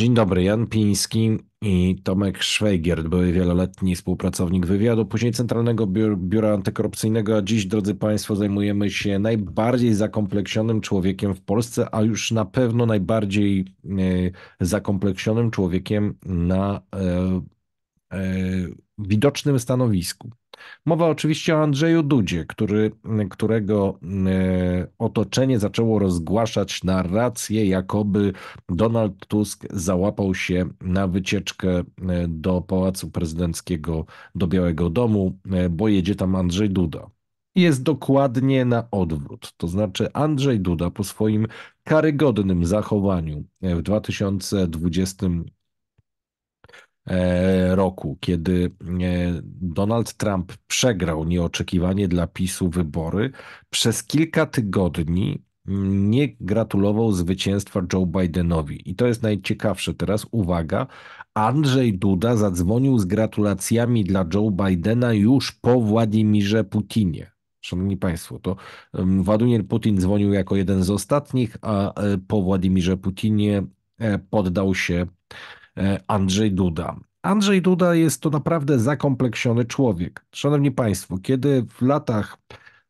Dzień dobry, Jan Piński i Tomek Szwajgiert, były wieloletni współpracownik wywiadu, później Centralnego Biura Antykorupcyjnego, a dziś, drodzy Państwo, zajmujemy się najbardziej zakompleksionym człowiekiem w Polsce, a już na pewno najbardziej e, zakompleksionym człowiekiem na e, e, widocznym stanowisku. Mowa oczywiście o Andrzeju Dudzie, który, którego e, otoczenie zaczęło rozgłaszać narrację, jakoby Donald Tusk załapał się na wycieczkę e, do Pałacu Prezydenckiego, do Białego Domu, e, bo jedzie tam Andrzej Duda. Jest dokładnie na odwrót. To znaczy, Andrzej Duda po swoim karygodnym zachowaniu w 2020 E, roku, kiedy e, Donald Trump przegrał nieoczekiwanie dla PiSu wybory, przez kilka tygodni nie gratulował zwycięstwa Joe Bidenowi. I to jest najciekawsze. Teraz uwaga, Andrzej Duda zadzwonił z gratulacjami dla Joe Bidena już po Władimirze Putinie. Szanowni Państwo, to Władimir Putin dzwonił jako jeden z ostatnich, a e, po Władimirze Putinie poddał się E, Andrzej Duda. Andrzej Duda jest to naprawdę zakompleksiony człowiek. Szanowni Państwo, kiedy w latach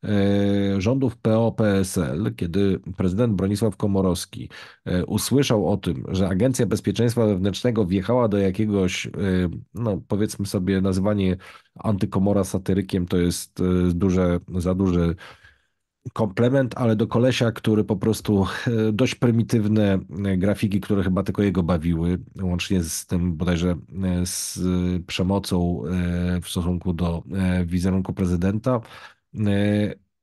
e, rządów PO-PSL, kiedy prezydent Bronisław Komorowski e, usłyszał o tym, że Agencja Bezpieczeństwa Wewnętrznego wjechała do jakiegoś, no powiedzmy sobie, nazywanie antykomora satyrykiem to jest duże, za duże komplement, ale do kolesia, który po prostu e, dość prymitywne e, grafiki, które chyba tylko jego bawiły, łącznie z tym bodajże e, z przemocą w stosunku do wizerunku prezydenta.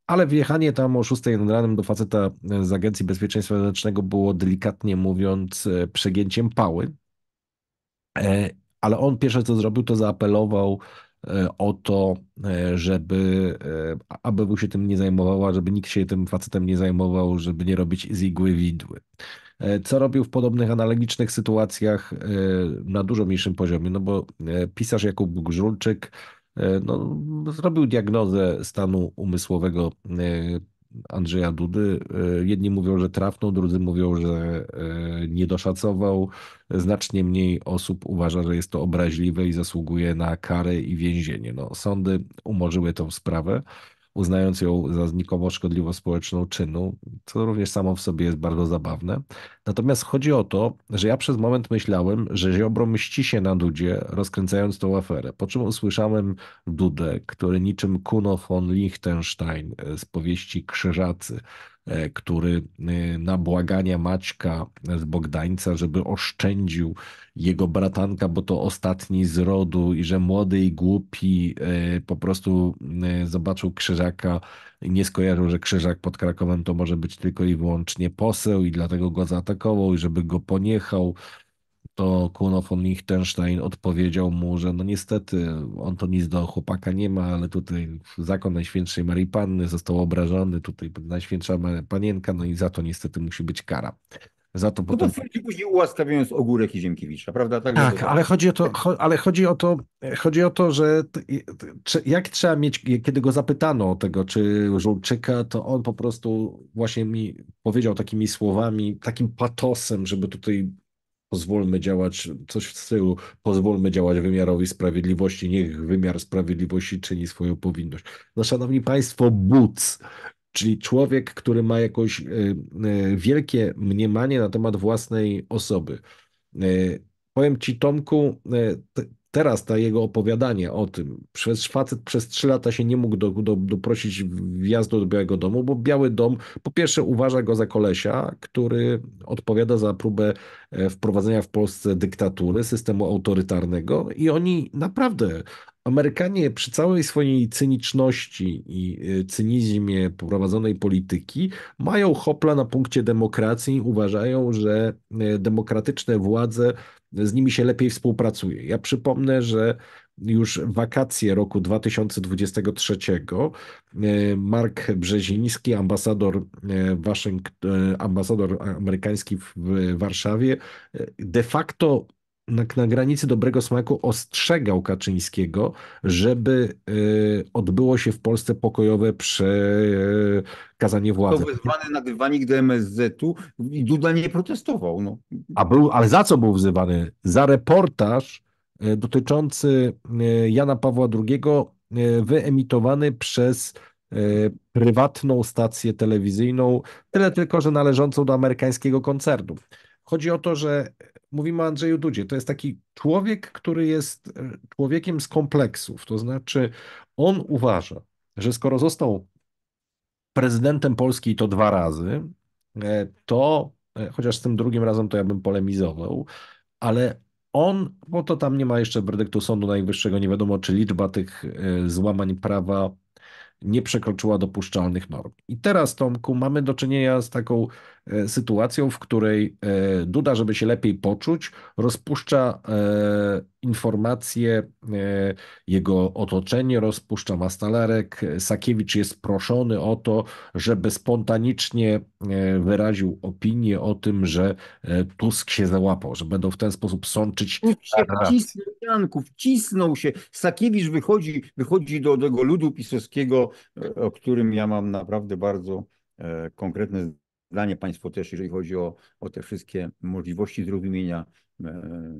Ale wjechanie tam o 6 nad ranem do faceta z Agencji Bezpieczeństwa Wewnętrznego było delikatnie mówiąc przegięciem pały. Ale on pierwsze co zrobił, to zaapelował o to, e, żeby e, ABW się tym nie zajmowała, żeby nikt się tym facetem nie zajmował, żeby nie robić z igły widły. Co robił w podobnych analogicznych sytuacjach na dużo mniejszym poziomie, no bo pisarz Jakub Grzulczyk no, zrobił diagnozę stanu umysłowego Andrzeja Dudy. E, jedni mówią, że trafną, drudzy mówią, że e, nie doszacował. Znacznie mniej osób uważa, że jest to obraźliwe i zasługuje na karę i więzienie. No, sądy umorzyły tą sprawę uznając ją za znikomo szkodliwą społeczną czynu, co również samo w sobie jest bardzo zabawne. Natomiast chodzi o to, że ja przez moment myślałem, że Ziobro mści się na Dudzie, rozkręcając tą aferę, po czym usłyszałem Dudę, który niczym Kuno von Liechtenstein z powieści Krzyżacy który e, na błagania Maćka z Bogdańca, żeby oszczędził jego bratanka, bo to ostatni z rodu i że młody i głupi e, po prostu zobaczył Krzyżaka i nie skojarzył, że Krzyżak pod Krakowem to może być tylko i wyłącznie poseł i dlatego go zaatakował i żeby go poniechał to Kuno von Liechtenstein odpowiedział mu, że no niestety on to nic do chłopaka nie ma, ale tutaj zakon Najświętszej Marii Panny został obrażony, tutaj Najświętsza Panienka, no i za to niestety musi być kara. Za to no potem... to później ułaskawiając ogórek i Ziemkiewicza, prawda? Tak, tak ale chodzi o to, ale chodzi o to, chodzi o to, że jak trzeba mieć, kiedy go zapytano o tego, czy Żulczyka, to on po prostu właśnie mi powiedział takimi słowami, takim patosem, żeby tutaj pozwólmy działać, coś w stylu, pozwólmy działać wymiarowi sprawiedliwości, niech wymiar sprawiedliwości czyni swoją powinność. No szanowni państwo, Buc, czyli człowiek, który ma jakoś y, y, wielkie mniemanie na temat własnej osoby. Y, powiem ci, Tomku, teraz ta jego opowiadanie o tym, przez facet przez trzy lata się nie mógł do, do, doprosić wjazdu do Białego Domu, bo Biały Dom po pierwsze uważa go za kolesia, który odpowiada za próbę e, wprowadzenia w Polsce dyktatury, systemu autorytarnego i oni naprawdę Amerykanie przy całej swojej cyniczności i e, cynizmie poprowadzonej polityki mają hopla na punkcie demokracji i uważają, że e, demokratyczne władze z nimi się lepiej współpracuje. Ja przypomnę, że już wakacje roku 2023 e, Mark Brzeziński, ambasador, e, e, ambasador amerykański w Warszawie, de facto na, na granicy dobrego smaku ostrzegał Kaczyńskiego, żeby y, odbyło się w Polsce pokojowe przekazanie władzy. wezwany na dywanik do MSZ-u i Duda nie protestował. No. A był, ale za co był wzywany? Za reportaż y, dotyczący y, Jana Pawła II, y, wyemitowany przez y, prywatną stację telewizyjną, tyle tylko, że należącą do amerykańskiego koncernu. Chodzi o to, że mówimy o Andrzeju Dudzie. To jest taki człowiek, który jest e, człowiekiem z kompleksów. To znaczy, on uważa, że skoro został prezydentem Polski to dwa razy, e, to e, chociaż z tym drugim razem to ja bym polemizował, ale on, bo to tam nie ma jeszcze werdyktu Sądu Najwyższego, nie wiadomo, czy liczba tych złamań prawa nie przekroczyła dopuszczalnych norm. I teraz, Tomku, mamy do czynienia z taką sytuacją, w której e, Duda, żeby się lepiej poczuć, rozpuszcza e, informacje, jego otoczenie rozpuszcza Mastalerek. Sakiewicz jest proszony o to, żeby spontanicznie wyraził opinię o tym, że Tusk się załapał, że będą w ten sposób sączyć. Wcisnął, Janku, wcisnął się. Sakiewicz wychodzi, wychodzi do tego ludu pisowskiego, o którym ja mam naprawdę bardzo konkretne zdanie Państwo też, jeżeli chodzi o, o te wszystkie możliwości zrozumienia e,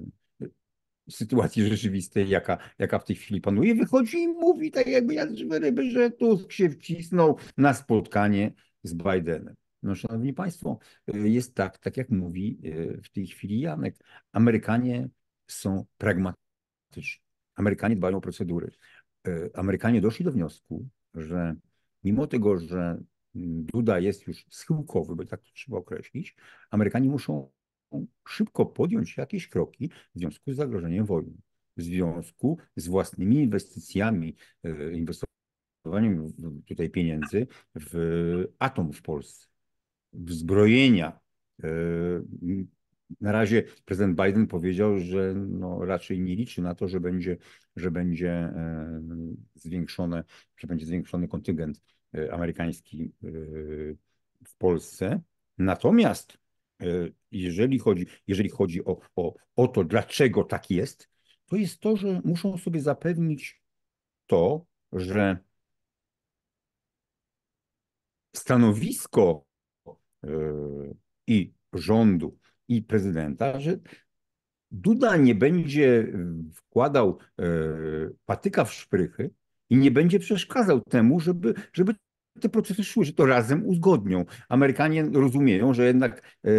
sytuacji rzeczywistej, jaka, jaka w tej chwili panuje. Wychodzi i mówi tak jakby jak żywe ryby, że Tusk się wcisnął na spotkanie z Bidenem. No, szanowni Państwo, jest tak, tak jak mówi e, w tej chwili Janek. Amerykanie są pragmatyczni. Amerykanie dbają o procedury. E, Amerykanie doszli do wniosku, że mimo tego, że Duda jest już schyłkowy, bo tak to trzeba określić, Amerykanie muszą szybko podjąć jakieś kroki w związku z zagrożeniem wojny, w związku z własnymi inwestycjami, e, inwestowaniem tutaj pieniędzy w atom w Polsce, w zbrojenia. E, na razie prezydent Biden powiedział, że no raczej nie liczy na to, że będzie, że będzie e, zwiększone, że będzie zwiększony kontyngent amerykański w Polsce. Natomiast E, jeżeli chodzi, jeżeli chodzi o, o, o to, dlaczego tak jest, to jest to, że muszą sobie zapewnić to, że stanowisko i rządu, i prezydenta, że Duda nie będzie wkładał patyka w szprychy i nie będzie przeszkadzał temu, żeby, żeby te procesy szły, że to razem uzgodnią. Amerykanie rozumieją, że jednak e,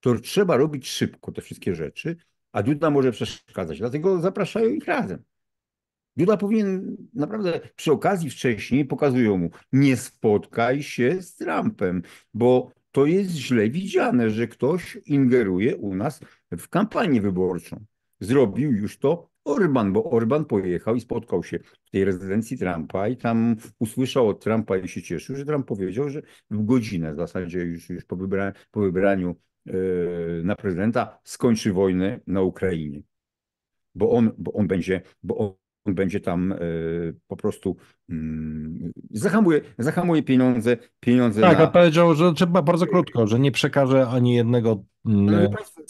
to trzeba robić szybko te wszystkie rzeczy, a Duda może przeszkadzać. Dlatego zapraszają ich razem. Duda powinien naprawdę przy okazji wcześniej pokazują mu, nie spotkaj się z Trumpem, bo to jest źle widziane, że ktoś ingeruje u nas w kampanię wyborczą. Zrobił już to Orban, bo Orban pojechał i spotkał się w tej rezydencji Trumpa i tam usłyszał od Trumpa i się cieszył, że Trump powiedział, że w godzinę w zasadzie już, już po, wybra po wybraniu yy, na prezydenta skończy wojnę na Ukrainie. Bo on, bo on będzie, bo będzie tam y, po prostu y, zahamuje, zahamuje pieniądze, pieniądze Tak, na... a powiedział, że trzeba bardzo krótko, że nie przekaże ani jednego. Państwo,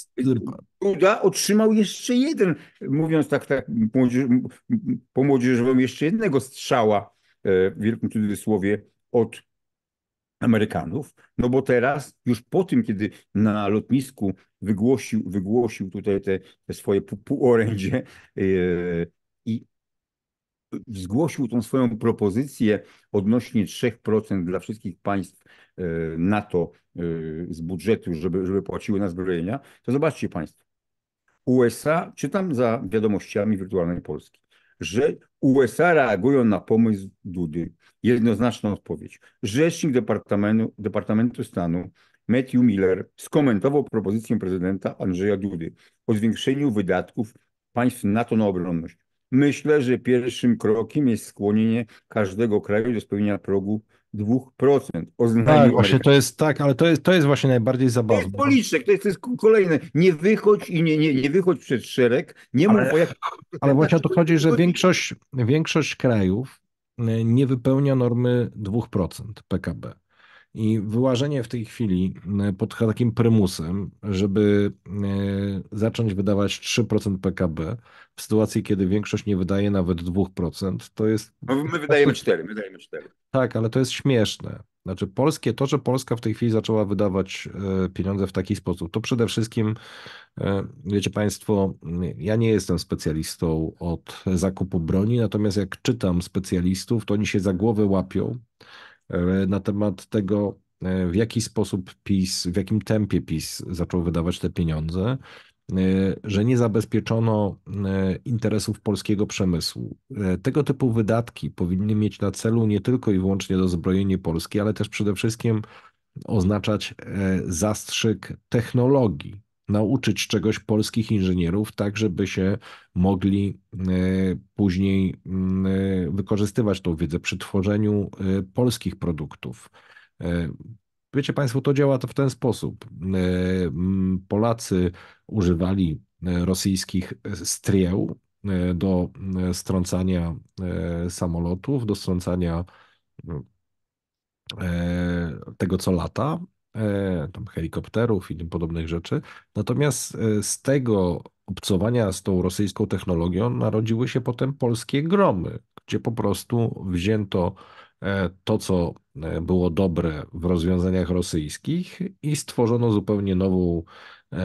Duda otrzymał jeszcze jeden, mówiąc tak, tak młodzież, po młodzieżowemu, jeszcze jednego strzała e, w wielkim cudzysłowie od Amerykanów, no bo teraz już po tym, kiedy na lotnisku wygłosił, wygłosił tutaj te, te swoje półorędzie yy, i zgłosił tą swoją propozycję odnośnie 3% dla wszystkich państw e, NATO z budżetu, żeby, żeby płaciły na zbrojenia, to zobaczcie Państwo, USA, czytam za wiadomościami wirtualnej Polski, że USA reagują na pomysł Dudy. Jednoznaczna odpowiedź. Rzecznik Departamentu, Departamentu Stanu Matthew Miller skomentował propozycję prezydenta Andrzeja Dudy o zwiększeniu wydatków państw NATO na obronność. Myślę, że pierwszym krokiem jest skłonienie każdego kraju do spełnienia progu 2%. Tak, właśnie to jest tak, ale to jest, to jest właśnie najbardziej zabawne. To jest policzek, to jest, to jest kolejne. Nie wychodź i nie, nie, nie wychodź przed szereg, nie ale, o jak... Ale właśnie o to chodzi, że większość, większość krajów e, nie wypełnia normy 2% PKB. I wyłażenie w tej chwili e, pod takim prymusem, żeby e, zacząć wydawać 3% PKB w sytuacji, kiedy większość nie wydaje nawet 2%, to jest. No, my wydajemy 4, my wydajemy 4. Tak, ale to jest śmieszne. Znaczy, polskie, to, że Polska w tej chwili zaczęła wydawać e, pieniądze w taki sposób, to przede wszystkim, wiecie Państwo, ja nie jestem specjalistą od zakupu broni, natomiast jak czytam specjalistów, to oni się za głowę łapią na temat tego, e, w jaki sposób PiS, w jakim tempie PiS zaczął wydawać te pieniądze, e, że nie zabezpieczono interesów polskiego przemysłu. Tego typu wydatki powinny mieć na celu nie tylko i wyłącznie dozbrojenie Polski, ale też przede wszystkim oznaczać zastrzyk technologii, nauczyć czegoś polskich inżynierów, tak żeby się mogli e, później mm, e, wykorzystywać tą wiedzę przy tworzeniu e, polskich produktów. Wiecie Państwo, to działa to w ten sposób. Polacy używali rosyjskich strieł do strącania samolotów, do strącania tego, co lata. E, tam helikopterów i tym podobnych rzeczy. Natomiast e, z tego obcowania z tą rosyjską technologią narodziły się potem polskie gromy, gdzie po prostu wzięto e, to, co było dobre w rozwiązaniach rosyjskich i stworzono zupełnie nową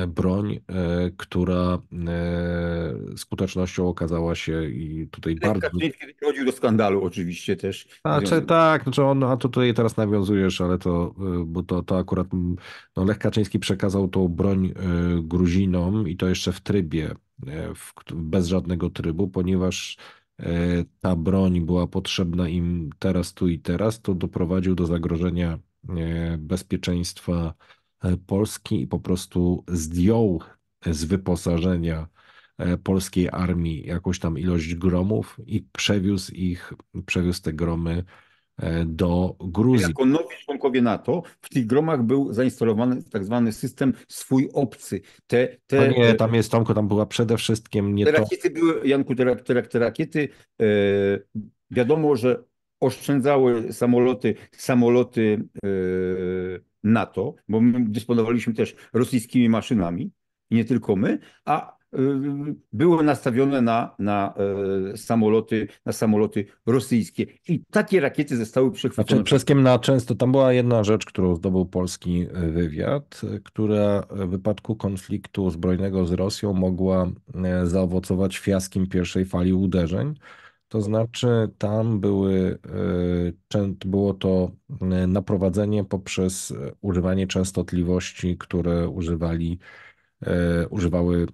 broń, e, która e, skutecznością okazała się i tutaj Lech bardzo... Kaczyński dochodził do skandalu oczywiście też. Znaczy, tak, znaczy on, a tutaj teraz nawiązujesz, ale to, bo to, to akurat no Lech Kaczyński przekazał tą broń Gruzinom i to jeszcze w trybie, w, bez żadnego trybu, ponieważ ta broń była potrzebna im teraz, tu i teraz, to doprowadził do zagrożenia bezpieczeństwa E, Polski i po prostu zdjął z wyposażenia e, polskiej armii jakąś tam ilość gromów i przewiózł ich, przewiózł te gromy e, do Gruzji. Jako nowi członkowie NATO w tych gromach był zainstalowany tak zwany system swój obcy. Te, te, nie, tam jest Tomko, tam była przede wszystkim nie te to... rakiety były, Janku, te, te, te rakiety, e, wiadomo, że oszczędzały samoloty, samoloty e, NATO, bo my dysponowaliśmy też rosyjskimi maszynami, i nie tylko my, a y, były nastawione na, na e, samoloty, na samoloty rosyjskie. I takie rakiety zostały przechwycone. Znaczy, przeskiem na często tam była jedna rzecz, którą zdobył polski wywiad, która w wypadku konfliktu zbrojnego z Rosją mogła e, zaowocować fiaskiem pierwszej fali uderzeń. To znaczy, tam były, e, było to e, naprowadzenie poprzez e, używanie częstotliwości, które używali, używały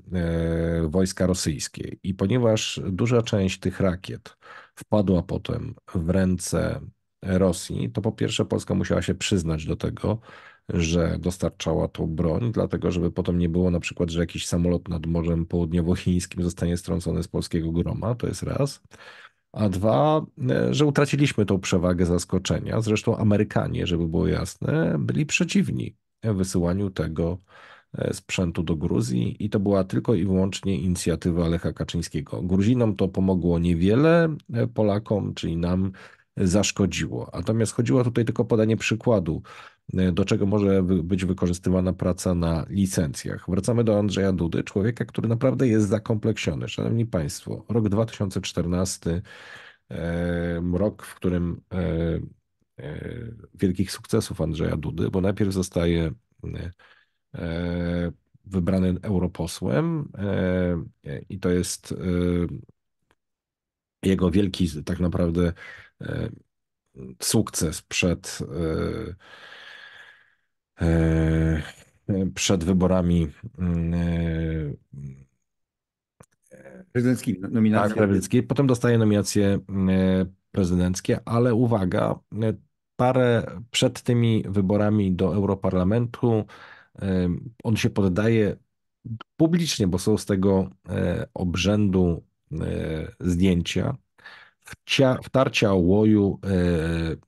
wojska rosyjskie. I ponieważ duża część tych rakiet wpadła potem w ręce Rosji, to po pierwsze Polska musiała się przyznać do tego, że dostarczała tą broń, dlatego żeby potem nie było na przykład, że jakiś samolot nad Morzem Południowochińskim zostanie strącony z polskiego groma, to jest raz. A dwa, e, że utraciliśmy tą przewagę zaskoczenia. Zresztą Amerykanie, żeby było jasne, byli przeciwni wysyłaniu tego e, sprzętu do Gruzji i to była tylko i wyłącznie inicjatywa Lecha Kaczyńskiego. Gruzinom to pomogło niewiele, e, Polakom, czyli nam zaszkodziło. Natomiast chodziło tutaj tylko o podanie przykładu, do czego może być wykorzystywana praca na licencjach. Wracamy do Andrzeja Dudy, człowieka, który naprawdę jest zakompleksiony. Szanowni Państwo, rok 2014, rok, w którym e, wielkich sukcesów Andrzeja Dudy, bo najpierw zostaje e, wybrany europosłem e, i to jest jego wielki tak naprawdę sukces przed E, przed wyborami e, prezydenckimi, nominacje. Tak. Potem dostaje nominacje e, prezydenckie, ale uwaga, parę przed tymi wyborami do Europarlamentu on się poddaje publicznie, bo są z tego obrzędu zdjęcia, wtarcia łoju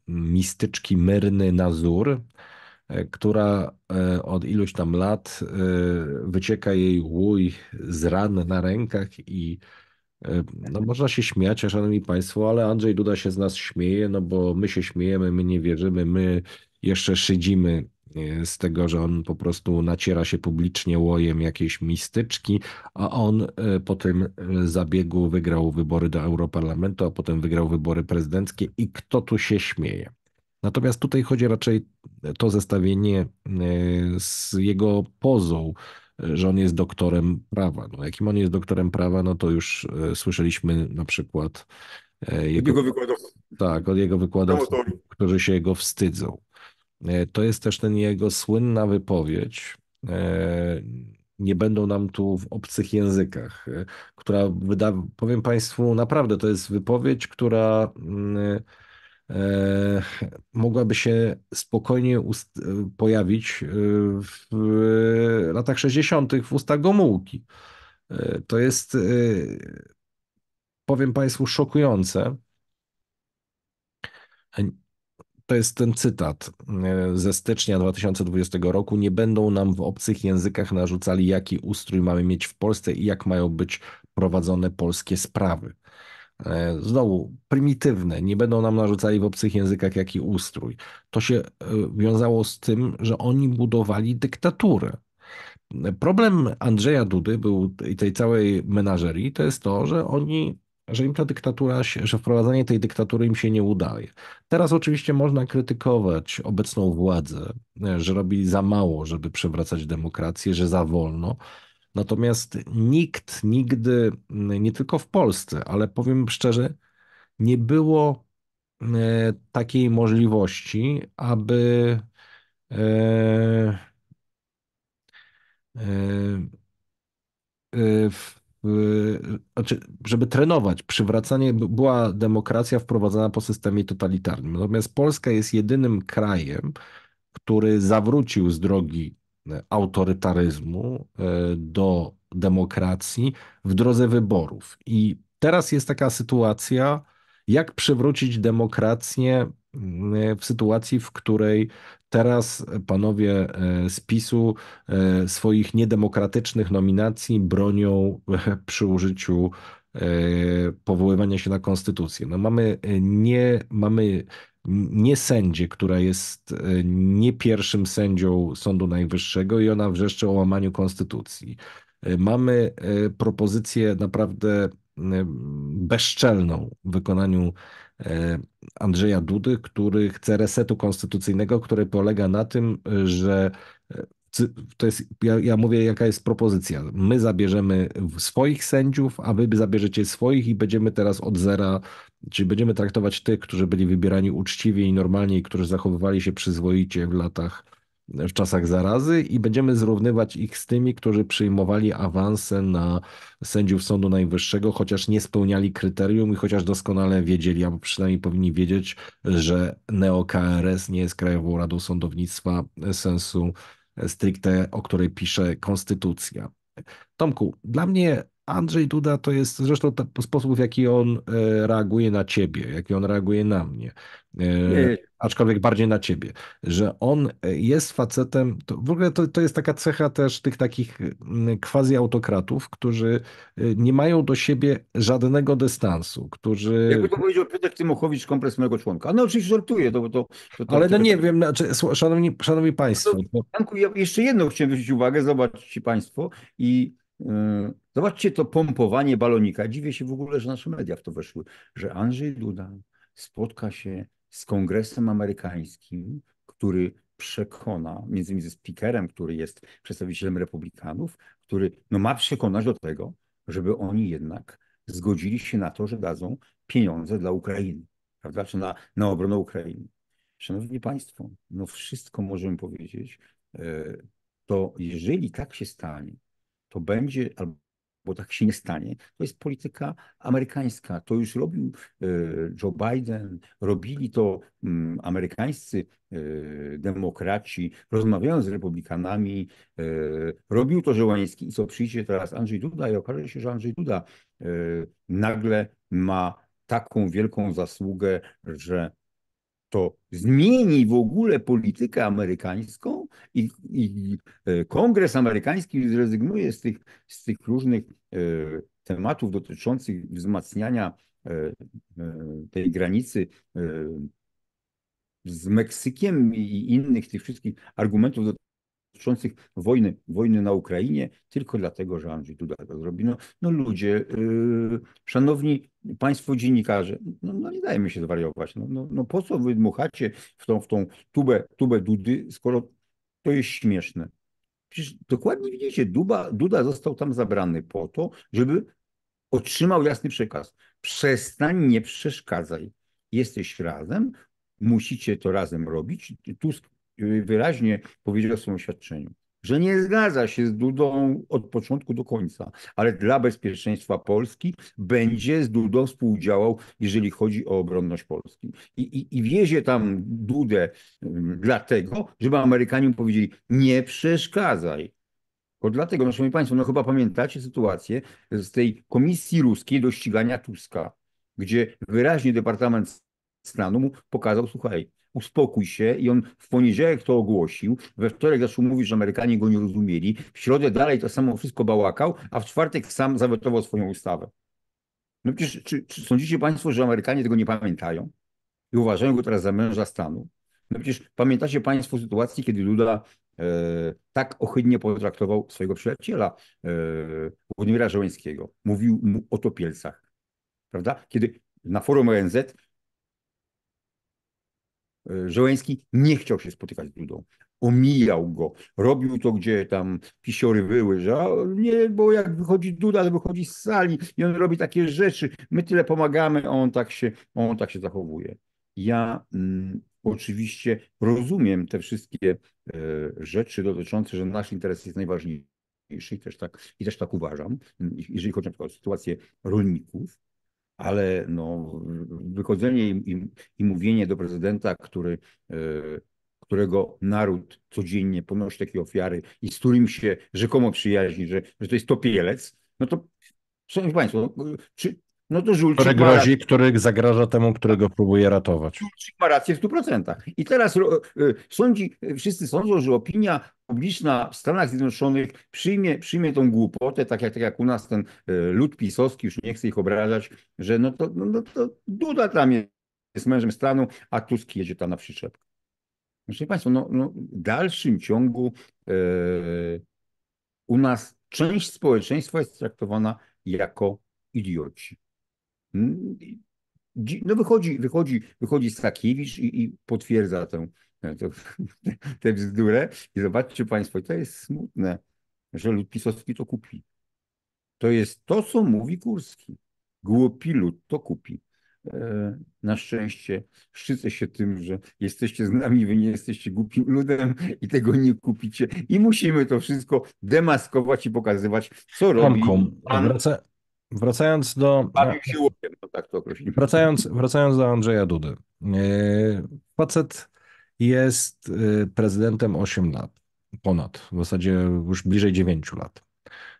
mistyczki Myrny Nazur, E, która e, od iluś tam lat e, wycieka jej łój z ran na rękach i no można się śmiać, szanowni państwo, ale Andrzej Duda się z nas śmieje, no bo my się śmiejemy, my nie wierzymy, my jeszcze szydzimy e, z tego, że on po prostu naciera się publicznie łojem jakiejś mistyczki, a on e, po tym e, zabiegu wygrał wybory do Europarlamentu, a potem wygrał wybory prezydenckie i kto tu się śmieje? Natomiast tutaj chodzi raczej to zestawienie z jego pozą, że on jest doktorem prawa. No, jakim on jest doktorem prawa, no to już słyszeliśmy na przykład jego, jego wykładowców. Tak, od jego wykładowców, którzy się jego wstydzą. E, to jest też ten jego słynna wypowiedź. E, nie będą nam tu w obcych językach, e, która wyda, powiem Państwu, naprawdę to jest wypowiedź, która mm, mogłaby się spokojnie pojawić w latach 60. w ustach Gomułki. To jest, powiem Państwu, szokujące to jest ten cytat e, ze stycznia 2020 roku. Nie będą nam w obcych językach narzucali, jaki ustrój mamy mieć w Polsce i jak mają być prowadzone polskie sprawy. E, znowu, prymitywne, nie będą nam narzucali w obcych językach jaki ustrój. To się e, wiązało z tym, że oni budowali dyktaturę. Problem Andrzeja Dudy był i tej całej menażerii, to jest to, że oni że im ta dyktatura, że wprowadzanie tej dyktatury im się nie udaje. Teraz oczywiście można krytykować obecną władzę, że robi za mało, żeby przywracać demokrację, że za wolno. Natomiast nikt nigdy, nie tylko w Polsce, ale powiem szczerze, nie było e, takiej możliwości, aby e, e, znaczy, żeby trenować przywracanie, była demokracja wprowadzana po systemie totalitarnym. Natomiast Polska jest jedynym krajem, który zawrócił z drogi autorytaryzmu e, do demokracji w drodze wyborów. I teraz jest taka sytuacja, jak przywrócić demokrację w sytuacji, w której teraz panowie e, z PiSu e, swoich niedemokratycznych nominacji bronią przy użyciu e, powoływania się na konstytucję. No mamy nie, mamy nie sędzię, która jest nie pierwszym sędzią Sądu Najwyższego i ona wrzeszczy o łamaniu konstytucji. Mamy propozycję naprawdę bezczelną w wykonaniu E, Andrzeja Dudy, który chce resetu konstytucyjnego, który polega na tym, że e, to jest, ja, ja, mówię, jaka jest propozycja. My zabierzemy swoich sędziów, a wy zabierzecie swoich i będziemy teraz od zera, czyli będziemy traktować tych, którzy byli wybierani uczciwie i normalnie i którzy zachowywali się przyzwoicie w latach w czasach zarazy i będziemy zrównywać ich z tymi, którzy przyjmowali awanse na sędziów Sądu Najwyższego, chociaż nie spełniali kryterium i chociaż doskonale wiedzieli, albo przynajmniej powinni wiedzieć, że neo-KRS nie jest Krajową Radą Sądownictwa sensu stricte, o której pisze Konstytucja. Tomku, dla mnie Andrzej Duda to jest zresztą sposób, w jaki on e, reaguje na ciebie, jaki on reaguje na mnie. E, aczkolwiek bardziej na ciebie, że on jest facetem, to w ogóle to, to jest taka cecha też tych takich mm, quasi autokratów, którzy nie mają do siebie żadnego dystansu, którzy... Jakby to powiedział Piotr Tymochowicz, kompres mojego członka. No oczywiście żartuję, to, to, to, Ale no nie wiem, znaczy, szanowni, szanowni Państwo... No, Janku, ja jeszcze jedno chciałem zwrócić uwagę, zobaczcie Państwo i zobaczcie to pompowanie balonika. Dziwię się w ogóle, że nasze media w to weszły, że Andrzej Duda spotka się z Kongresem Amerykańskim, który przekona, między innymi ze speakerem, który jest przedstawicielem republikanów, który no, ma przekonać do tego, żeby oni jednak zgodzili się na to, że dadzą pieniądze dla Ukrainy, prawda, czy na, na obronę Ukrainy. Szanowni Państwo, no wszystko możemy powiedzieć, e, to jeżeli tak się stanie, to będzie, albo bo tak się nie stanie. To jest polityka amerykańska. To już robił e, Joe Biden, robili to mm, amerykańscy e, demokraci, rozmawiając z republikanami. E, robił to Żołański i co przyjdzie teraz Andrzej Duda i okaże się, że Andrzej Duda nagle ma taką wielką zasługę, że to zmieni w ogóle politykę amerykańską i, i e, Kongres amerykański zrezygnuje z tych, z tych różnych e, tematów dotyczących wzmacniania e, tej granicy z Meksykiem i innych tych wszystkich argumentów dotyczących wojny, wojny na Ukrainie, tylko dlatego, że Andrzej Duda to zrobi. No, no ludzie, yy, szanowni państwo dziennikarze, no, no nie dajmy się zwariować. No, no, no po co wy dmuchacie w tą, w tą tubę, tubę Dudy, skoro to jest śmieszne? Przecież dokładnie widzicie, Duda, został tam zabrany po to, żeby otrzymał jasny przekaz. Przestań, nie przeszkadzaj. Jesteś razem, musicie to razem robić. Tusk wyraźnie powiedział w swoim oświadczeniu, że nie zgadza się z Dudą od początku do końca, ale dla bezpieczeństwa Polski będzie z Dudą współdziałał, jeżeli chodzi o obronność Polski. I, i, i wiezie tam Dudę dlatego, żeby Amerykanie powiedzieli, nie przeszkadzaj. Bo dlatego, no, szanowni Państwo, no chyba pamiętacie sytuację z tej komisji ruskiej do ścigania Tuska, gdzie wyraźnie Departament Stanu mu pokazał, słuchaj, uspokój się i on w poniedziałek to ogłosił, we wtorek zaczął mówić, że Amerykanie go nie rozumieli, w środę dalej to samo wszystko bałakał, a w czwartek sam zawetował swoją ustawę. No przecież czy, czy sądzicie Państwo, że Amerykanie tego nie pamiętają i uważają go teraz za męża stanu? No przecież pamiętacie Państwo sytuacji, kiedy Duda e, tak ohydnie potraktował swojego przyjaciela e, Władimira Żołęskiego. Mówił mu o topielcach. Prawda? Kiedy na forum ONZ E, Żołęski nie chciał się spotykać z Dudą. Omijał go. Robił to, gdzie tam pisiory były, że nie, bo jak wychodzi Duda, to wychodzi z sali i on robi takie rzeczy. My tyle pomagamy, a on tak się, on tak się zachowuje. Ja mm, oczywiście rozumiem te wszystkie e, rzeczy dotyczące, że nasz interes jest najważniejszy i też tak, i też tak uważam, jeżeli chodzi o sytuację rolników, ale no, wychodzenie i, i, i mówienie do prezydenta, który, e, którego naród codziennie ponosi takie ofiary i z którym się rzekomo przyjaźni, że, że to jest topielec, no to Szanowni Państwo, czy, no to Żulczyk który grozi, rację. który zagraża temu, którego próbuje ratować. Żulczyk ma rację w 100%. I teraz y, sądzi, wszyscy sądzą, że opinia publiczna w Stanach Zjednoczonych przyjmie, przyjmie tą głupotę, tak jak, tak jak u nas ten y, lud pisowski, już nie chcę ich obrażać, że no to, no, no to Duda tam jest mężem stanu, a Tusk jedzie tam na przyczepkę. Szanowni Państwo, no, no w dalszym ciągu yy, u nas część społeczeństwa jest traktowana jako idioci. Mm, no wychodzi, wychodzi, wychodzi Stakiewicz i, i potwierdza tę, tę, tę bzdurę. I zobaczcie Państwo, to jest smutne, że lud pisowski to kupi. To jest to, co mówi Kurski. Głupi lud to kupi. E, na szczęście szczycę się tym, że jesteście z nami, wy nie jesteście głupim ludem i tego nie kupicie. I musimy to wszystko demaskować i pokazywać, co robi. Pan... Wraca, Wracając do. Bawił się łokiem, tak to określimy. Wracając, wracając do Andrzeja Dudy. E, facet jest e, prezydentem 8 lat, ponad, w zasadzie już bliżej 9 lat.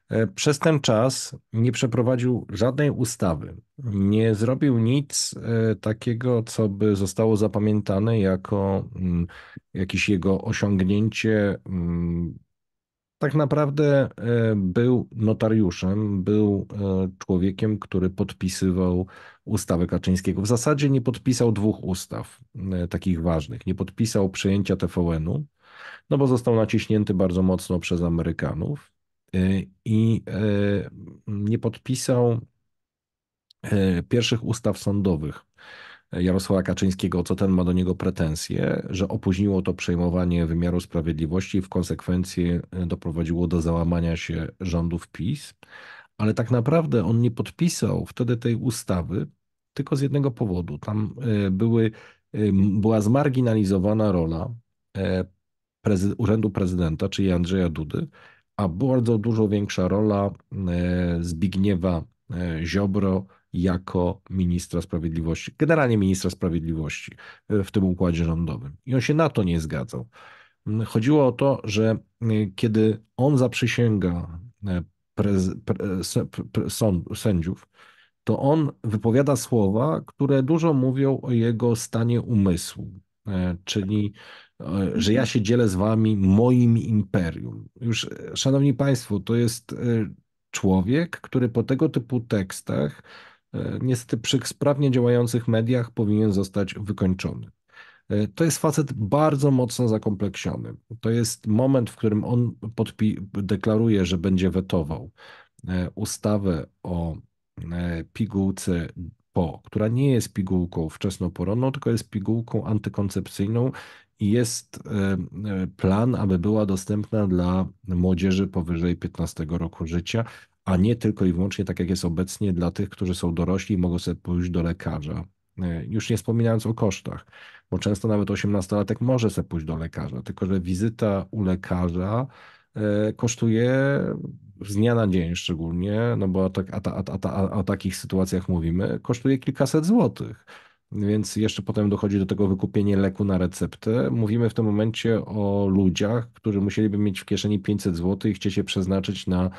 E, przez ten czas nie przeprowadził żadnej ustawy, nie zrobił nic takiego, co by zostało zapamiętane jako mm, jakieś jego osiągnięcie mm, tak naprawdę e, był notariuszem, był e, człowiekiem, który podpisywał ustawę Kaczyńskiego. W zasadzie nie podpisał dwóch ustaw e, takich ważnych. Nie podpisał przejęcia TVN-u, no bo został naciśnięty bardzo mocno przez Amerykanów i nie podpisał pierwszych ustaw sądowych Jarosława Kaczyńskiego, co ten ma do niego pretensje, że opóźniło to przejmowanie wymiaru sprawiedliwości i w konsekwencji e, doprowadziło do załamania się rządów PiS. Ale tak naprawdę on nie podpisał wtedy tej ustawy tylko z jednego powodu. Tam e, były, e, była zmarginalizowana rola Urzędu Prezydenta, czyli Andrzeja Dudy, a bardzo dużo większa rola Zbigniewa Ziobro jako ministra sprawiedliwości, generalnie ministra sprawiedliwości e, w tym układzie rządowym. I on się na to nie zgadzał. Mm, chodziło o to, że e, kiedy on zaprzysięga e, prez, pre, sąd, sędziów, to on wypowiada słowa, które dużo mówią o jego stanie umysłu, czyli że ja się dzielę z wami moim imperium. Już, szanowni państwo, to jest człowiek, który po tego typu tekstach niestety przy sprawnie działających mediach powinien zostać wykończony. E, To jest facet bardzo mocno zakompleksiony. To jest moment, w którym on deklaruje, że będzie wetował e, ustawę o e, pigułce PO, która nie jest pigułką wczesnoporonną, tylko jest pigułką antykoncepcyjną i jest plan, aby była dostępna dla młodzieży powyżej 15 roku życia, a nie tylko i wyłącznie tak jak jest obecnie dla tych, którzy są dorośli i mogą sobie pójść do lekarza. E, Już nie wspominając o kosztach, bo często nawet 18-latek może sobie pójść do lekarza, tylko że wizyta u lekarza e, kosztuje z dnia na dzień szczególnie, no bo o, tak, a, a, a, o takich sytuacjach mówimy, kosztuje kilkaset złotych. Więc jeszcze potem dochodzi do tego wykupienie leku na receptę. Mówimy w tym momencie o ludziach, którzy musieliby mieć w kieszeni 500 zł i chcieć się przeznaczyć na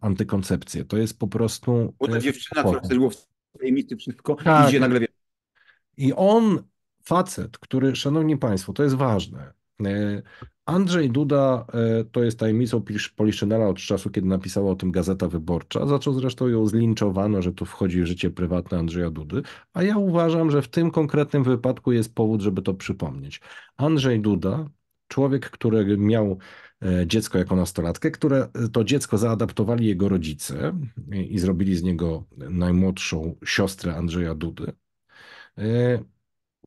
antykoncepcję. To jest po prostu Młoda e, dziewczyna, która kwota. chce było w tajemnicy wszystko, Tak. idzie nagle, I on, facet, który, szanowni państwo, to jest ważne. e, Andrzej Duda e, to jest tajemnicą Poliszynela od czasu, kiedy napisała o tym Gazeta Wyborcza. Zaczął zresztą ją zlinczowano, że tu wchodzi w życie prywatne Andrzeja Dudy, a ja uważam, że w tym konkretnym wypadku jest powód, żeby to przypomnieć. Andrzej Duda, człowiek, który miał e, dziecko jako nastolatkę, które to dziecko zaadaptowali jego rodzice e, i zrobili z niego najmłodszą siostrę Andrzeja Dudy e,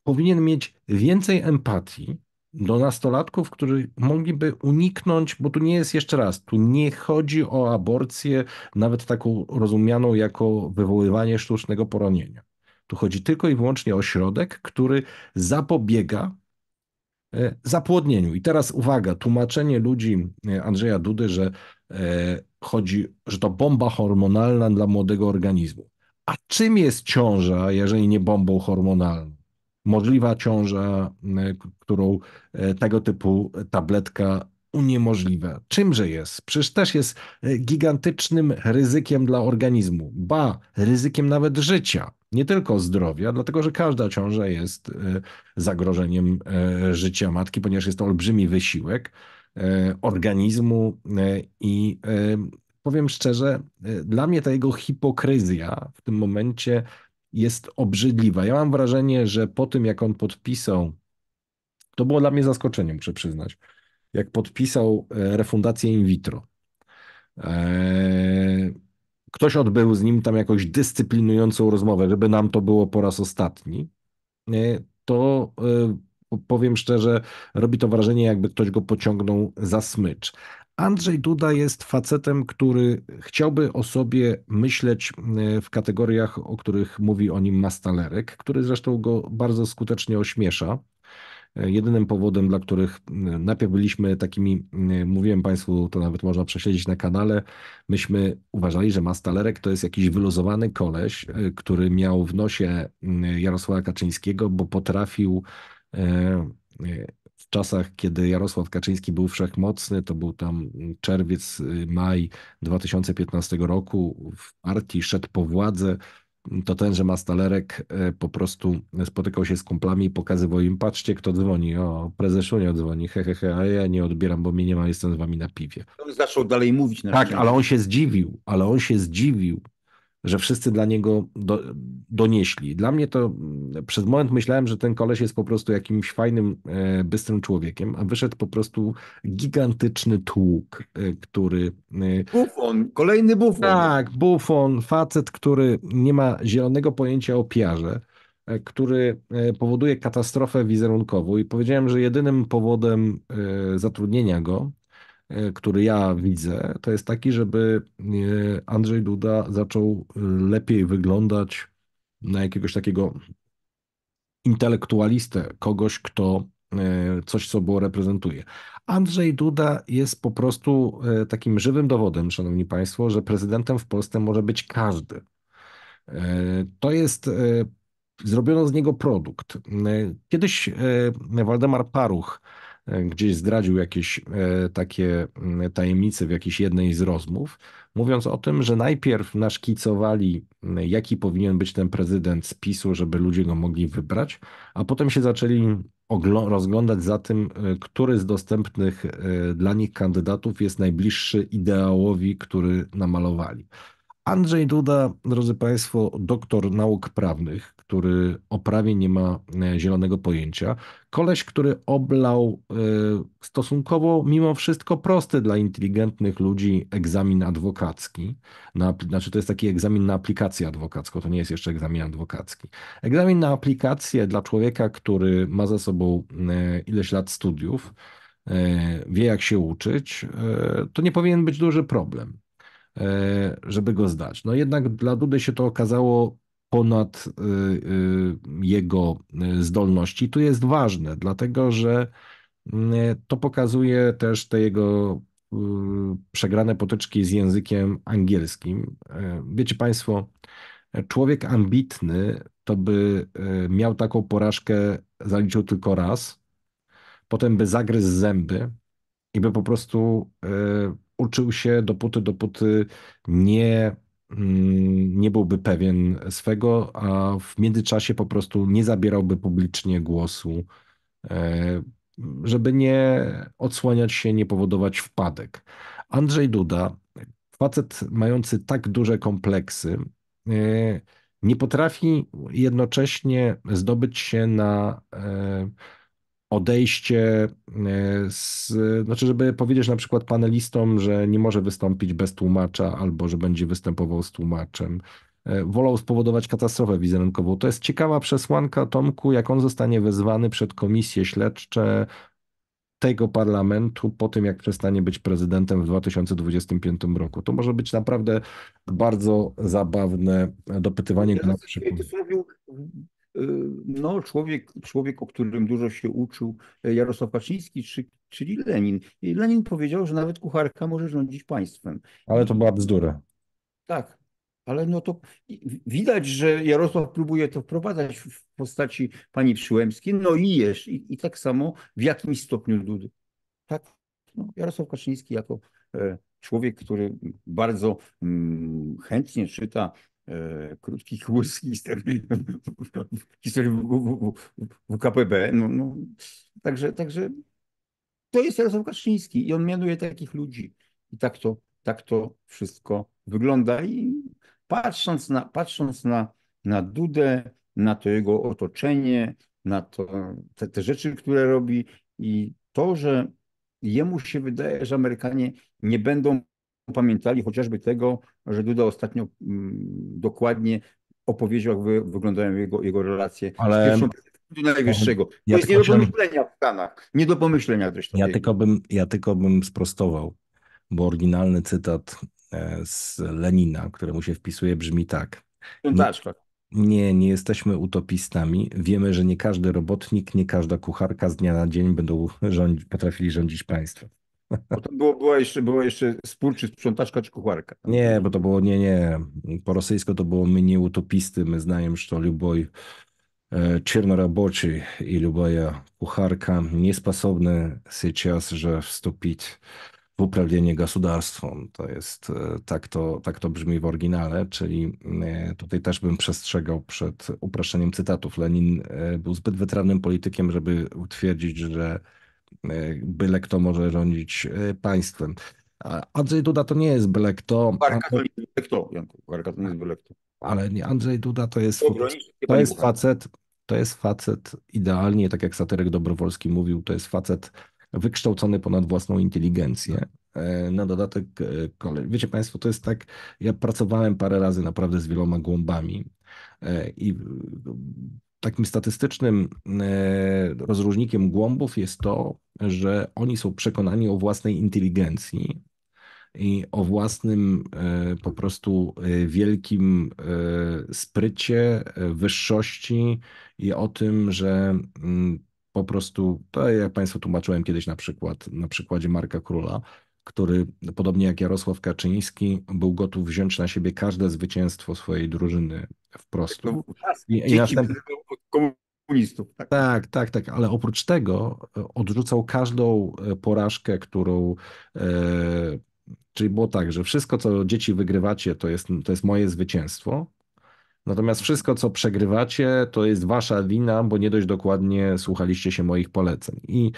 powinien mieć więcej empatii do nastolatków, którzy mogliby uniknąć, bo tu nie jest jeszcze raz, tu nie chodzi o aborcję, nawet taką rozumianą jako wywoływanie sztucznego poronienia. Tu chodzi tylko i wyłącznie o środek, który zapobiega e, zapłodnieniu. I teraz uwaga, tłumaczenie ludzi e, Andrzeja Dudy, że e, chodzi, że to bomba hormonalna dla młodego organizmu. A czym jest ciąża, jeżeli nie bombą hormonalną? Możliwa ciąża, e, którą e, tego typu tabletka uniemożliwia. Czymże jest? Przecież też jest e, gigantycznym ryzykiem dla organizmu, ba, ryzykiem nawet życia, nie tylko zdrowia, dlatego że każda ciąża jest e, zagrożeniem e, życia matki, ponieważ jest to olbrzymi wysiłek organizmu i powiem szczerze, dla mnie ta jego hipokryzja w tym momencie jest obrzydliwa. Ja mam wrażenie, że po tym, jak on podpisał, to było dla mnie zaskoczeniem, muszę przyznać, jak podpisał e, refundację in vitro. E, Ktoś odbył z nim tam jakąś dyscyplinującą rozmowę, żeby nam to było po raz ostatni e, to po- powiem szczerze, robi to wrażenie, jakby ktoś go pociągnął za smycz. Andrzej Duda jest facetem, który chciałby o sobie myśleć w kategoriach, o których mówi o nim Mastalerek, który zresztą go bardzo skutecznie ośmiesza. E, Jedynym powodem, dla których najpierw byliśmy takimi, mówiłem Państwu, to nawet można prześledzić na kanale, myśmy uważali, że Mastalerek to jest jakiś wyluzowany koleś, e, który miał w nosie Jarosława Kaczyńskiego, bo potrafił e, w czasach, kiedy Jarosław Kaczyński był wszechmocny, to był tam czerwiec, y, maj 2015 roku, w partii szedł po władzę, to tenże Mastalerek e, po prostu spotykał się z kumplami i pokazywał im, patrzcie kto dzwoni, o prezeszunio dzwoni, he, he, he, a ja nie odbieram, bo mnie nie ma, jestem z wami na piwie. on zaczął dalej mówić na Tak, ale on się zdziwił, ale on się zdziwił, że wszyscy dla niego do, donieśli. Dla mnie to mm, przez moment myślałem, że ten koleś jest po prostu jakimś fajnym, e, bystrym człowiekiem, a wyszedł po prostu gigantyczny tłuk, e, który e, Bufon, kolejny bufon. tak, bufon, facet, który nie ma zielonego pojęcia o PR-ze, e, który powoduje katastrofę wizerunkową i powiedziałem, że jedynym powodem zatrudnienia go, który ja widzę, to jest taki, żeby e, Andrzej Duda zaczął e, lepiej wyglądać na jakiegoś takiego intelektualistę, kogoś, kto e, coś sobą reprezentuje. Andrzej Duda jest po prostu e, takim żywym dowodem, szanowni państwo, że prezydentem w Polsce może być każdy. E, To jest, e, zrobiono z niego produkt. E, Kiedyś e, Waldemar Paruch e, gdzieś zdradził jakieś e, takie tajemnice w jakiejś jednej z rozmów, mówiąc o tym, że najpierw naszkicowali, jaki powinien być ten prezydent z PiSu, żeby ludzie go mogli wybrać, a potem się zaczęli rozglądać za tym, e, który z dostępnych e, dla nich kandydatów jest najbliższy ideałowi, który namalowali. Andrzej Duda, drodzy Państwo, doktor nauk prawnych, który o prawie nie ma e, zielonego pojęcia. Koleś, który oblał e, stosunkowo, mimo wszystko prosty dla inteligentnych ludzi egzamin adwokacki. Na, znaczy, to jest taki egzamin na aplikację adwokacką, to nie jest jeszcze egzamin adwokacki. Egzamin na aplikację dla człowieka, który ma za sobą e, ileś lat studiów, wie jak się uczyć, to nie powinien być duży problem. E, żeby go zdać. No jednak dla Dudy się to okazało ponad e, e, jego zdolności. Tu jest ważne, dlatego że to pokazuje też te jego przegrane potyczki z językiem angielskim. Wiecie Państwo, człowiek ambitny to by miał taką porażkę, zaliczył tylko raz, potem by zagryzł zęby i by po prostu uczył się dopóty, dopóty nie, mm, nie byłby pewien swego, a w międzyczasie po prostu nie zabierałby publicznie głosu, e, żeby nie odsłaniać się, nie powodować wpadek. Andrzej Duda, facet mający tak duże kompleksy, e, nie potrafi jednocześnie zdobyć się na e, odejście e, z, znaczy, żeby powiedzieć na przykład panelistom, że nie może wystąpić bez tłumacza albo że będzie występował z tłumaczem. E, wolał spowodować katastrofę wizerunkową. To jest ciekawa przesłanka, Tomku, jak on zostanie wezwany przed komisje śledcze tego parlamentu po tym, jak przestanie być prezydentem w 2025 roku. To może być naprawdę bardzo zabawne dopytywanie go na przykład. Y, no, człowiek, człowiek, o którym dużo się uczył e, Jarosław Kaczyński, czy, czyli Lenin. I Lenin powiedział, że nawet kucharka może rządzić państwem. Ale to była bzdura. Tak, ale no to widać, że Jarosław próbuje to wprowadzać w postaci pani Przyłębskiej, no i jesz. I, i tak samo w jakimś stopniu Dudy. Tak, no, Jarosław Kaczyński jako e, człowiek, który bardzo mm, chętnie czyta e, krótki kurs historii, historii WKPB. No, no. Także, także to jest Jarosław Kaczyński i on mianuje takich ludzi. I tak to, tak to wszystko wygląda. I patrząc na, patrząc na, na Dudę, na to jego otoczenie, na to, te, te rzeczy, które robi i to, że jemu się wydaje, że Amerykanie nie będą pamiętali chociażby tego, że Duda ostatnio mm, dokładnie opowiedział, jak wy, wyglądają jego, jego relacje Ale... z pierwszą najwyższego. To ja jest nie do pomyślenia w Stanach. Nie do pomyślenia zresztą. Ja tylko, bym, ja tylko bym sprostował, bo oryginalny cytat e, z Lenina, któremu się wpisuje, brzmi tak. Nie, nie, nie jesteśmy utopistami. Wiemy, że nie każdy robotnik, nie każda kucharka z dnia na dzień będą rządzi, potrafili rządzić państwem. Bo to było, była, jeszcze, była jeszcze spór, czy sprzątaczka, czy kucharka. Nie, bo to było, nie, nie. Po rosyjsku to było my nie utopisty, my знаем, что любой чернорабочий и любая кухарка не способны сейчас же вступить w uprawienie gosударством. To jest, e, tak to, tak to brzmi w oryginale, czyli e, tutaj też bym przestrzegał przed upraszczeniem cytatów. Lenin e, był zbyt wytrawnym politykiem, żeby utwierdzić, że byle kto może rządzić państwem. Andrzej Duda to nie jest byle kto. To nie jest byle kto, Janku. Barka to nie jest byle kto. Ale nie, Andrzej Duda to jest, to jest facet, to jest facet idealnie, tak jak satyryk Dobrowolski mówił, to jest facet wykształcony ponad własną inteligencję. E, na dodatek, e, wiecie Państwo, to jest tak, ja pracowałem parę razy naprawdę z wieloma głąbami e, i takim statystycznym rozróżnikiem głąbów jest to, że oni są przekonani o własnej inteligencji i o własnym po prostu wielkim sprycie, wyższości i o tym, że mm, po prostu, to jak Państwu tłumaczyłem kiedyś na przykład, na przykładzie Marka Króla, który podobnie jak Jarosław Kaczyński był gotów wziąć na siebie każde zwycięstwo swojej drużyny wprost. I, i następ... komunistów. Tak. tak, tak, tak, ale oprócz tego e, odrzucał każdą e, porażkę, którą e, Czyli było tak, że wszystko, co dzieci wygrywacie, to jest, to jest moje zwycięstwo, Natomiast wszystko, co przegrywacie, to jest wasza wina, bo nie dość dokładnie słuchaliście się moich poleceń. I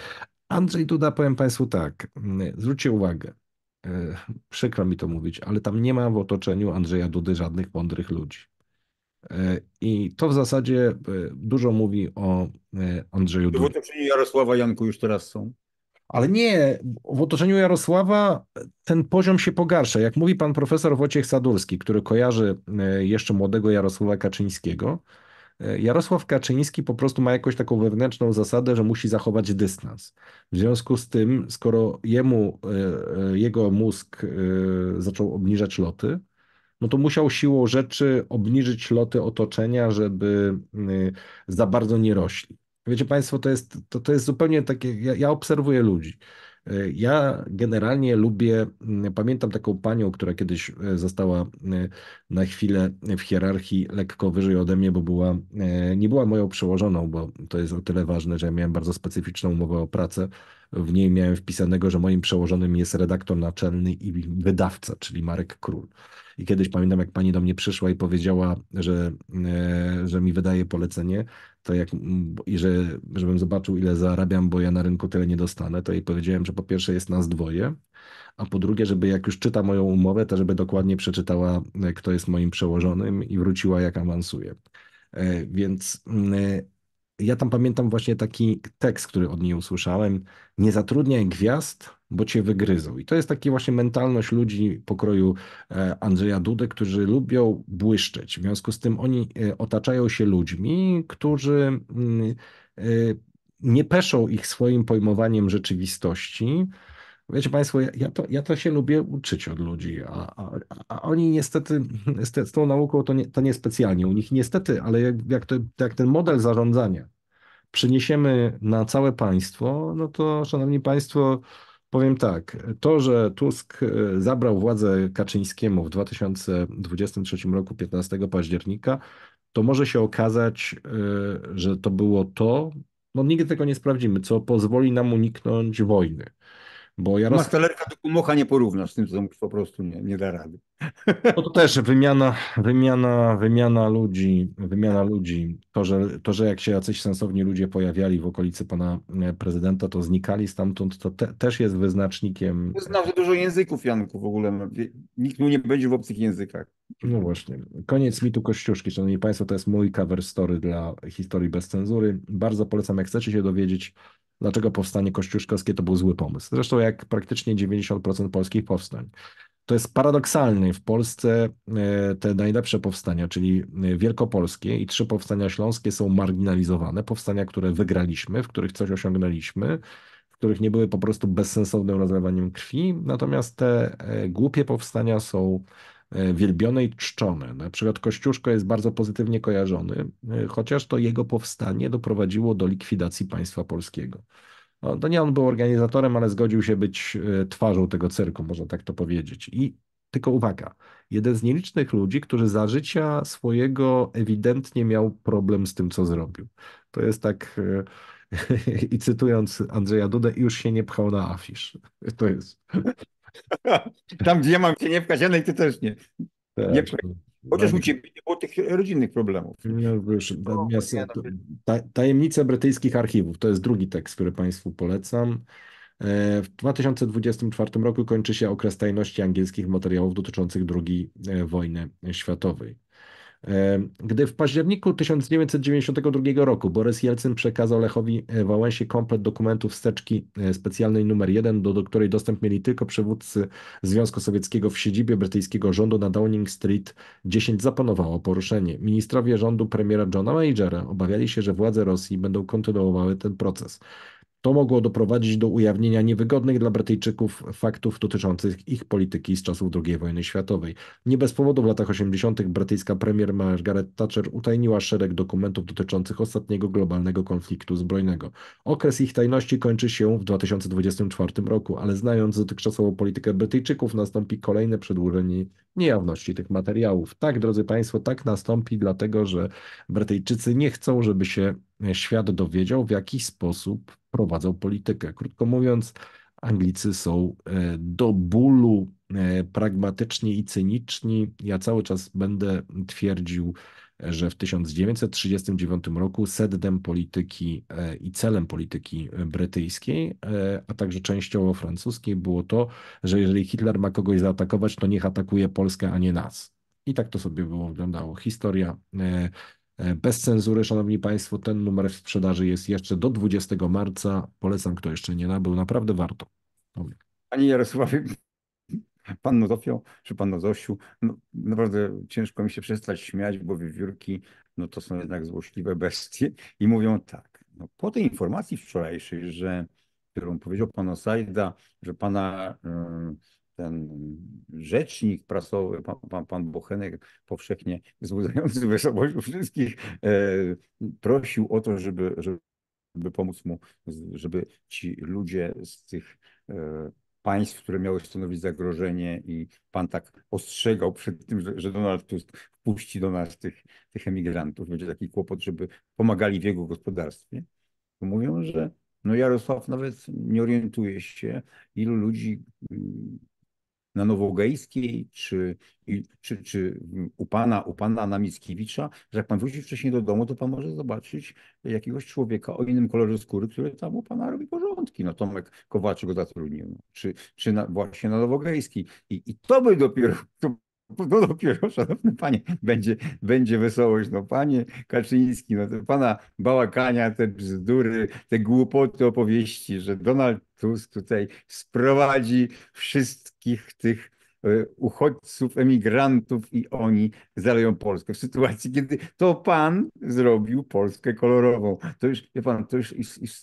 Andrzej Duda, powiem Państwu tak, zwróćcie uwagę, e, przykro mi to mówić, ale tam nie ma w otoczeniu Andrzeja Dudy żadnych mądrych ludzi. E, I to w zasadzie e, dużo mówi o Andrzeju W otoczeniu Jarosława Janku już teraz są. Ale nie, w otoczeniu Jarosława ten poziom się pogarsza. Jak mówi pan profesor Wojciech Sadurski, który kojarzy jeszcze młodego Jarosława Kaczyńskiego, Jarosław Kaczyński po prostu ma jakąś taką wewnętrzną zasadę, że musi zachować dystans. W związku z tym, skoro jemu, e, e, jego mózg e, zaczął obniżać loty, no to musiał siłą rzeczy obniżyć loty otoczenia, żeby za bardzo nie rośli. Wiecie Państwo, to jest, to, to jest zupełnie takie, ja, ja obserwuję ludzi. Ja generalnie lubię, mm, pamiętam taką panią, która kiedyś e, została e, na chwilę w hierarchii lekko wyżej ode mnie, bo była, e, nie była moją przełożoną, bo to jest o tyle ważne, że ja miałem bardzo specyficzną umowę o pracę. W niej miałem wpisanego, że moim przełożonym jest redaktor naczelny i wydawca, czyli Marek Król. I kiedyś pamiętam, jak pani do mnie przyszła i powiedziała, że, że mi wydaje polecenie, to jak, i że, żebym zobaczył, ile zarabiam, bo ja na rynku tyle nie dostanę, to jej powiedziałem, że po pierwsze jest nas dwoje, a po drugie, żeby jak już czyta moją umowę, to żeby dokładnie przeczytała, kto jest moim przełożonym i wróciła, jak awansuje. E, więc ja tam pamiętam właśnie taki tekst, który od niej usłyszałem. Nie zatrudniaj gwiazd, bo cię wygryzą. I to jest taka właśnie mentalność ludzi pokroju e, Andrzeja Dudy, którzy lubią błyszczeć. W związku z tym oni e, otaczają się ludźmi, którzy mm, e, nie peszą ich swoim pojmowaniem rzeczywistości. Wiecie Państwo, ja, to, ja to się lubię uczyć od ludzi, a, a, a oni niestety z, z tą nauką to, nie, to niespecjalnie. U nich niestety, ale jak, jak, to, jak ten model zarządzania przeniesiemy na całe państwo, no to szanowni państwo, powiem tak, to, że Tusk e, zabrał władzę Kaczyńskiemu w 2023 roku 15 października, to może się okazać, e, że to było to, no nigdy tego nie sprawdzimy, co pozwoli nam uniknąć wojny. Bo Jaros... Mastelerka do kumocha nie porównasz z tym, co po prostu nie, nie da rady. No to też wymiana, wymiana, wymiana ludzi, wymiana ludzi. To że, to, że jak się jacyś sensowni ludzie pojawiali w okolicy pana e, prezydenta, to znikali stamtąd, to te, też jest wyznacznikiem. Znam za dużo języków, Janku, w ogóle. Nikt mu nie będzie w obcych językach. No właśnie. Koniec mitu Kościuszki, szanowni państwo, to jest mój cover story dla historii bez cenzury. Bardzo polecam, jak chcecie się dowiedzieć, dlaczego powstanie kościuszkowskie to był zły pomysł. Zresztą jak praktycznie 90% polskich powstań. To jest paradoksalne. W Polsce e, te najlepsze powstania, czyli e, wielkopolskie i trzy powstania śląskie są marginalizowane. Powstania, które wygraliśmy, w których coś osiągnęliśmy, w których nie były po prostu bezsensownym rozlewaniem krwi. Natomiast te e, głupie powstania są wielbione i czczone. Na przykład Kościuszko jest bardzo pozytywnie kojarzony, chociaż to jego powstanie doprowadziło do likwidacji państwa polskiego. No, to nie on był organizatorem, ale zgodził się być e, twarzą tego cyrku, można tak to powiedzieć. I tylko uwaga, jeden z nielicznych ludzi, który za życia swojego ewidentnie miał problem z tym, co zrobił. To jest tak, e, i cytując Andrzeja Dudę, już się nie pchał na afisz. To jest. Tam, gdzie ja mam się nie pchać, ale ty też nie. Tak. nie Chociaż u ciebie nie było tych rodzinnych problemów. No, wiesz, tajemnice brytyjskich archiwów to jest drugi tekst, który Państwu polecam. E, w 2024 roku kończy się okres tajności angielskich materiałów dotyczących II e, wojny światowej. E, gdy w październiku 1992 roku Borys Jelcyn przekazał Lechowi Wałęsie komplet dokumentów wsteczki e, specjalnej numer 1, do, do której dostęp mieli tylko przywódcy Związku Sowieckiego w siedzibie brytyjskiego rządu na Downing Street 10 zapanowało poruszenie. Ministrowie rządu premiera Johna Majora obawiali się, że władze Rosji będą kontynuowały ten proces. To mogło doprowadzić do ujawnienia niewygodnych dla Brytyjczyków faktów dotyczących ich polityki z czasów II wojny światowej. Nie bez powodu w latach 80. brytyjska premier Margaret Thatcher utajniła szereg dokumentów dotyczących ostatniego globalnego konfliktu zbrojnego. Okres ich tajności kończy się w 2024 roku, ale znając dotychczasową politykę Brytyjczyków nastąpi kolejne przedłużenie niejawności tych materiałów. Tak, drodzy Państwo, tak nastąpi, dlatego że Brytyjczycy nie chcą, żeby się świat dowiedział, w jaki sposób prowadzą politykę. Krótko mówiąc, Anglicy są e, do bólu e, pragmatyczni i cyniczni. Ja cały czas będę twierdził, że w 1939 roku sednem polityki i celem polityki brytyjskiej, a także częściowo francuskiej było to, że jeżeli Hitler ma kogoś zaatakować, to niech atakuje Polskę, a nie nas. I tak to sobie wyglądało. Historia bez cenzury, szanowni państwo. Ten numer w sprzedaży jest jeszcze do 20 marca. Polecam, kto jeszcze nie nabył. Naprawdę warto. Panie Jarosławie, Panno Zofio, czy Panno Zosiu, no, naprawdę ciężko mi się przestać śmiać, bo wiewiórki no, to są jednak złośliwe bestie i mówią tak. No, po tej informacji wczorajszej, że, którą powiedział Pan Osajda, że Pana ten rzecznik prasowy, pan, pan, pan Bochenek, powszechnie wzbudzający wesołość u wszystkich, e, prosił o to, żeby, żeby pomóc mu, żeby ci ludzie z tych e, państw, które miały stanowić zagrożenie i pan tak ostrzegał przed tym, że, że Donald Tusk wpuści do nas tych, tych emigrantów, będzie taki kłopot, żeby pomagali w jego gospodarstwie. Mówią, że no Jarosław nawet nie orientuje się, ilu ludzi na Nowogejskiej, czy, czy, czy u pana, u pana na Mickiewicza, że jak pan wróci wcześniej do domu, to pan może zobaczyć jakiegoś człowieka o innym kolorze skóry, który tam u pana robi porządki. No Tomek Kowalczyk go zatrudnił, no. czy, czy na, właśnie na Nowogejskiej. I, I to by dopiero, to dopiero, szanowny panie, będzie, będzie wesołość. No panie Kaczyński, no to pana bałakania, te bzdury, te głupoty opowieści, że Donald Tusk tutaj sprowadzi wszystkich tych e, uchodźców, emigrantów i oni zaleją Polskę. W sytuacji, kiedy to pan zrobił Polskę kolorową. To już, wie pan, to już,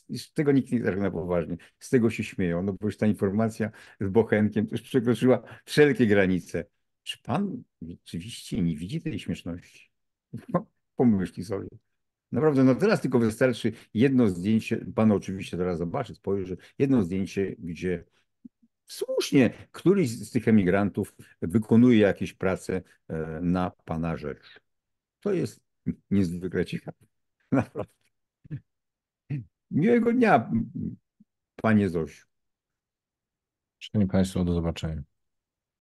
już tego nikt nie zaczyna poważnie. Z tego się śmieją, no bo już ta informacja z Bochenkiem już przekroczyła wszelkie granice. Czy pan rzeczywiście nie widzi tej śmieszności? No, pomyśli sobie. Naprawdę, no teraz tylko wystarczy jedno zdjęcie, pan oczywiście teraz zobaczy, spojrzy, jedno zdjęcie, gdzie słusznie któryś z tych emigrantów wykonuje jakieś prace e, na pana rzecz. To jest niezwykle ciekawe. Naprawdę. Miłego dnia, panie Zosiu. Szanowni Państwo, do zobaczenia.